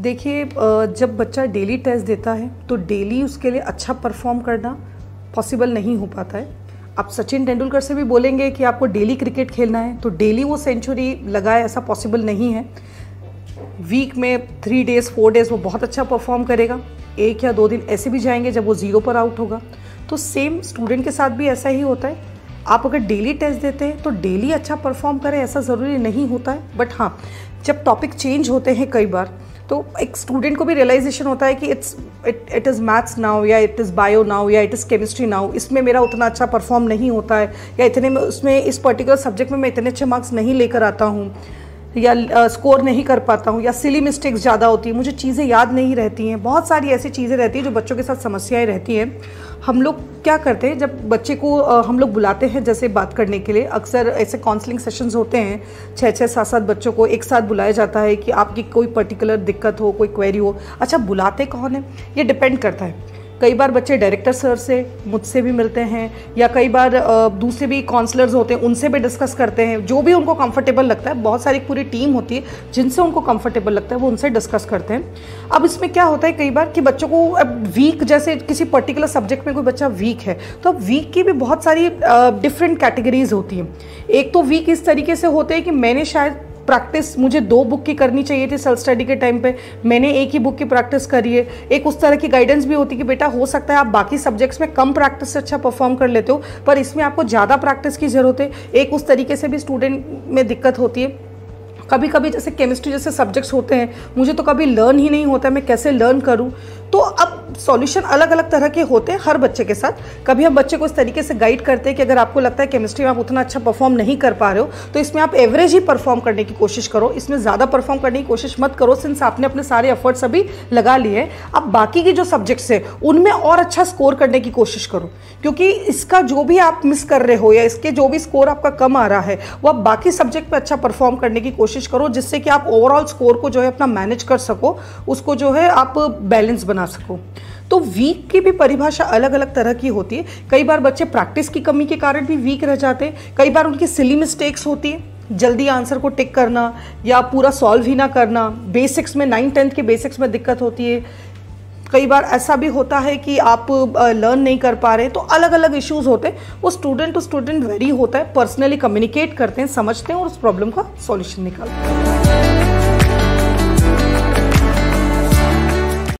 देखिए जब बच्चा डेली टेस्ट देता है तो डेली उसके लिए अच्छा परफॉर्म करना पॉसिबल नहीं हो पाता है। आप सचिन तेंदुलकर से भी बोलेंगे कि आपको डेली क्रिकेट खेलना है तो डेली वो सेंचुरी लगाए ऐसा पॉसिबल नहीं है। वीक में थ्री डेज़ फोर डेज़ वो बहुत अच्छा परफॉर्म करेगा। एक या दो दिन ऐसे भी जाएँगे जब वो ज़ीरो पर आउट होगा। तो सेम स्टूडेंट के साथ भी ऐसा ही होता है। आप अगर डेली टेस्ट देते हैं तो डेली अच्छा परफॉर्म करें ऐसा ज़रूरी नहीं होता है। बट हाँ जब टॉपिक चेंज होते हैं कई बार तो एक स्टूडेंट को भी रियलाइजेशन होता है कि it's it it is maths now या इट इज़ बायो नाउ या इट इज़ केमिस्ट्री नाउ इसमें मेरा उतना अच्छा परफॉर्म नहीं होता है, या इतने में, उसमें इस पर्टिकुलर सब्जेक्ट में मैं इतने अच्छे मार्क्स नहीं लेकर आता हूँ। या स्कोर नहीं कर पाता हूँ या सिली मिस्टेक्स ज़्यादा होती है, मुझे चीज़ें याद नहीं रहती हैं। बहुत सारी ऐसी चीज़ें रहती हैं जो बच्चों के साथ समस्याएँ रहती हैं। हम लोग क्या करते हैं, जब बच्चे को हम लोग बुलाते हैं जैसे बात करने के लिए, अक्सर ऐसे काउंसलिंग सेशंस होते हैं छः छः सात सात बच्चों को एक साथ बुलाया जाता है कि आपकी कोई पर्टिकुलर दिक्कत हो, कोई क्वेरी हो अच्छा बुलाते कौन है? ये डिपेंड करता है। कई बार बच्चे डायरेक्टर सर से मुझसे भी मिलते हैं, या कई बार दूसरे भी काउंसलर्स होते हैं, उनसे भी डिस्कस करते हैं। जो भी उनको कंफर्टेबल लगता है, बहुत सारी पूरी टीम होती है, जिनसे उनको कंफर्टेबल लगता है, वो उनसे डिस्कस करते हैं। अब इसमें क्या होता है, कई बार कि बच्चों को अब वीक जैसे किसी पर्टिकुलर सब्जेक्ट में कोई बच्चा वीक है तो अब वीक की भी बहुत सारी डिफरेंट कैटेगरीज होती हैं। एक तो वीक इस तरीके से होते हैं कि मैंने शायद प्रैक्टिस मुझे दो बुक की करनी चाहिए थी सेल्फ स्टडी के टाइम पे। मैंने एक ही बुक की प्रैक्टिस करी है। एक उस तरह की गाइडेंस भी होती कि बेटा, हो सकता है आप बाकी सब्जेक्ट्स में कम प्रैक्टिस से अच्छा परफॉर्म कर लेते हो, पर इसमें आपको ज़्यादा प्रैक्टिस की ज़रूरत है। एक उस तरीके से भी स्टूडेंट में दिक्कत होती है। कभी कभी जैसे केमिस्ट्री जैसे सब्जेक्ट्स होते हैं, मुझे तो कभी लर्न ही नहीं होता, मैं कैसे लर्न करूँ? तो अब सॉल्यूशन अलग अलग तरह के होते हैं हर बच्चे के साथ। कभी हम बच्चे को इस तरीके से गाइड करते हैं कि अगर आपको लगता है केमिस्ट्री में आप उतना अच्छा परफॉर्म नहीं कर पा रहे हो तो इसमें आप एवरेज ही परफॉर्म करने की कोशिश करो। इसमें ज़्यादा परफॉर्म करने की कोशिश मत करो सिंस आपने अपने सारे एफर्ट्स अभी लगा लिए अब बाकी के जो सब्जेक्ट्स हैं, उनमें और अच्छा स्कोर करने की कोशिश करो, क्योंकि इसका जो भी आप मिस कर रहे हो या इसके जो भी स्कोर आपका कम आ रहा है, वो आप बाकी सब्जेक्ट पर अच्छा परफॉर्म करने की कोशिश करो, जिससे कि आप ओवरऑल स्कोर को जो है अपना मैनेज कर सको, उसको जो है आप बैलेंस बना सको। तो वीक की भी परिभाषा अलग अलग तरह की होती है। कई बार बच्चे प्रैक्टिस की कमी के कारण भी वीक रह जाते हैं। कई बार उनकी सिली मिस्टेक्स होती है। जल्दी आंसर को टिक करना या पूरा सॉल्व ही ना करना। बेसिक्स में नाइन टेंथ के बेसिक्स में दिक्कत होती है। कई बार ऐसा भी होता है कि आप लर्न नहीं कर पा रहे तो अलग अलग इश्यूज़ होते हैं। वो स्टूडेंट टू स्टूडेंट वेरी होता है। पर्सनली कम्युनिकेट करते हैं, समझते हैं और उस प्रॉब्लम का सॉल्यूशन निकालते हैं।